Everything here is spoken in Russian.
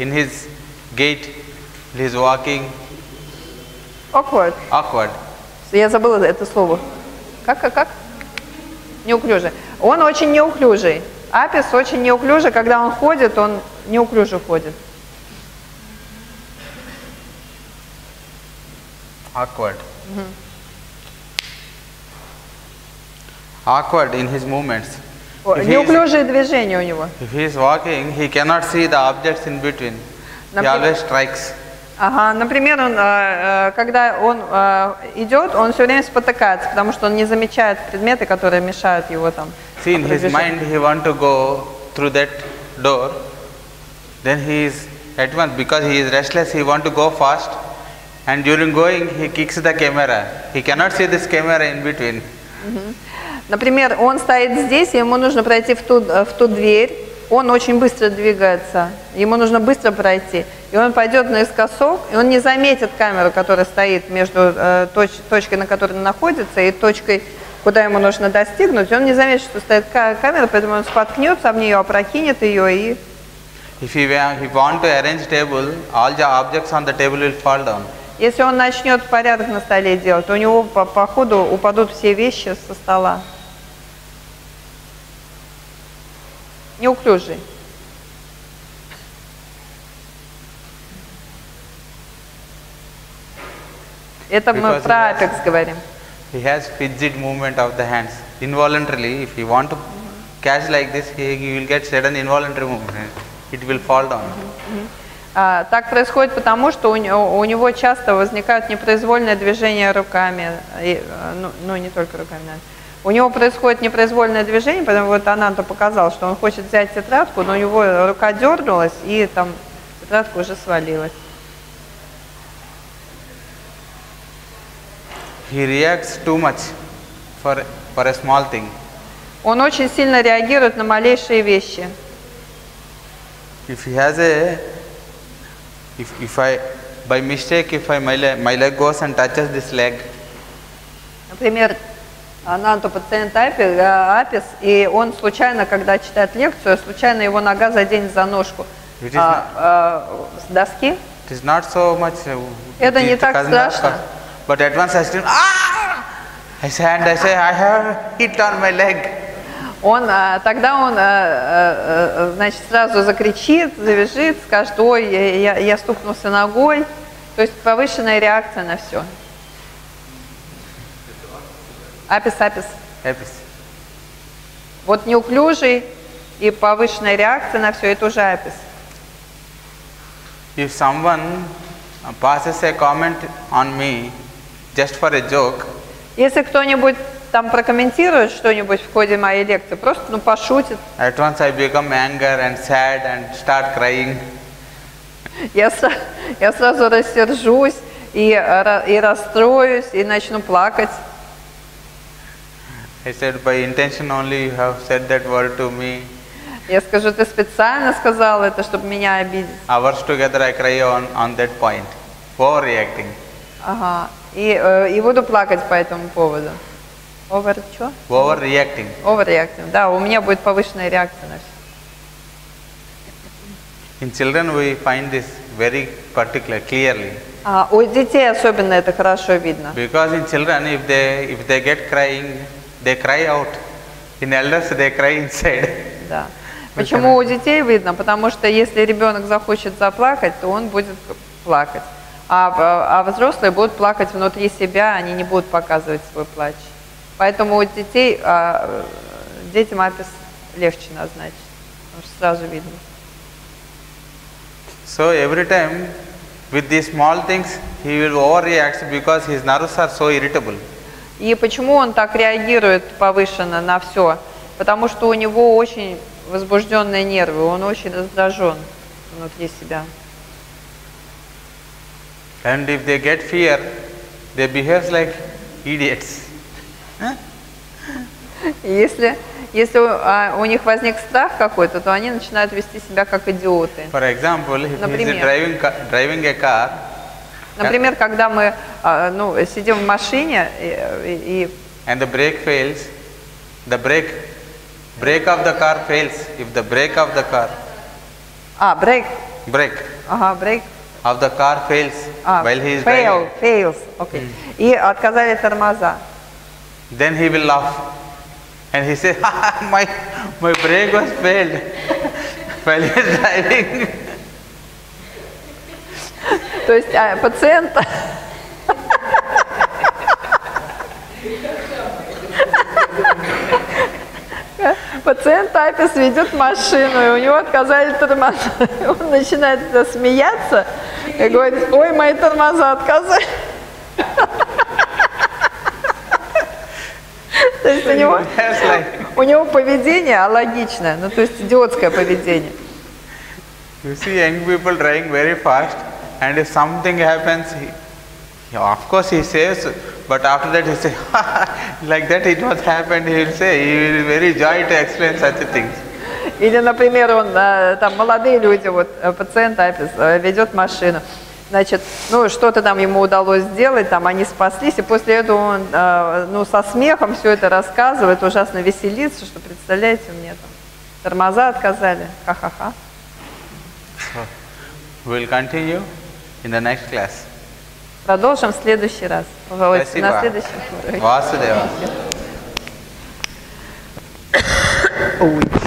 in his gait, his walking, Awkward. awkward. Я забыла это слово. Как, как, как? Неуклюжий. Он очень неуклюжий. Апис очень неуклюжий. Когда он ходит, он неуклюже ходит. Awkward. Awkward in his movements. Неуклюжие движения у него. If he is walking, he cannot see the objects in between. He always strikes. Ага, например, он, э, э, когда он э, идет, он все время спотыкается, потому что он не замечает предметы, которые мешают его там. See, in his mind, he want to go through that door. Then he is at once because he is restless. He want to go fast, and during going, he kicks the camera. He cannot see this camera in between. Например, он стоит здесь, ему нужно пройти в ту, в ту дверь. Он очень быстро двигается, ему нужно быстро пройти. И он пойдет наискосок, и он не заметит камеру, которая стоит между э, точ- точкой, на которой он находится, и точкой, куда ему нужно достигнуть. Он не заметит, что стоит ка- камера, поэтому он споткнется об нее, опрокинет ее и If wa- he want to arrange table, all the objects on the table will fall down. Если он начнет порядок на столе делать, то у него по, по ходу упадут все вещи со стола. Неуклюжий. Это мы Because про he has- апекс говорим. He has fidget movement of the hands. Involuntarily, if he want to catch like this, he, he will get sudden involuntary movement. It will fall down. А, так происходит потому, что у, не- у него часто возникают непроизвольные движения руками, и, э, ну, ну, не только руками, наверное. У него происходит непроизвольное движение, потому вот Ананта показал, что он хочет взять тетрадку, но у него рука дернулась, и там тетрадка уже свалилась. He reacts too much for, for a small thing. Он очень сильно реагирует на малейшие вещи. If he has a, if, if I, by mistake, if I, my, leg, my leg goes and touches this leg, Например, Ананту пациент апи- э, апис, и он случайно, когда читает лекцию, случайно его нога заденет за ножку а, а, с доски, it is not so much. uh, Это не так страшно. But at once I scream, ah! I say, and I say, I have hit on my leg. Он, а, тогда он, а, а, значит, сразу закричит, завяжет, скажет, ой, я, я- стукнулся ногой. То есть повышенная реакция на все. Апис, апис. Apis. Вот неуклюжий и повышенная реакция на все, это уже апис. If someone passes a comment on me just for a joke, Если кто-нибудь там прокомментирует что-нибудь в ходе моей лекции, просто ну пошутит, at once I become anger and sad and start crying. я, я сразу рассержусь и, и расстроюсь, и начну плакать. I said, by intention only you have said that word to me. Я скажу, ты специально сказал это, чтобы меня обидеть. Hours together I cry on, on that point. Overreacting. Ага. И, э, и буду плакать по этому поводу. Over что? Overreacting. Overreacting. Да, у меня будет повышенная реакция на все. In children we find this very particular, clearly. А, у детей особенно это хорошо видно. Because in children, if they, if they get crying, they cry out. In elders, they cry inside. Да. Почему у детей видно? Потому что если ребенок захочет заплакать, то он будет плакать. А, а взрослые будут плакать внутри себя, они не будут показывать свой плач. Поэтому у детей, а, детям апис легче назначить, потому что сразу видно. So every time with these small things, he will overreact because his nerves are so irritable. И почему он так реагирует повышенно на все? Потому что у него очень возбужденные нервы, он очень раздражен внутри себя. And if they get fear, they behave like idiots. И Если, если у, а, у них возник страх какой-то, то они начинают вести себя как идиоты. For example, if Например? driving, driving a car, Например, когда мы а, ну, сидим в машине и, and the brake fails, the brake, brake of the car fails. If the brake of the car, а, брейк, brake Ага, брейк. of the car fails А, while he is fail, driving, fails. Окей. И отказали тормоза. Then he will laugh and he say, my my brake was failed while he is driving. То есть а, пациент... Пациент Апис ведет машину, и у него отказали тормоза. Он начинает смеяться и говорит, ой, мои тормоза отказали. То есть у него, у него поведение алогичное, ну то есть идиотское поведение. you see young people driving very fast, and if something happens, he, of course he says, but after that he say, like that it was happened. He will say he will very joy to explain such things. Или, например, он, э, там, молодые люди, вот, э, пациент Апис э, ведет машину, значит, ну, что-то там ему удалось сделать, там, они спаслись, и после этого он, э, ну, со смехом все это рассказывает, ужасно веселится, что, представляете, мне там тормоза отказали, ха-ха-ха. We will continue in the next class. Продолжим в следующий раз, Спасибо. на следующем. Vasudeva. Ой.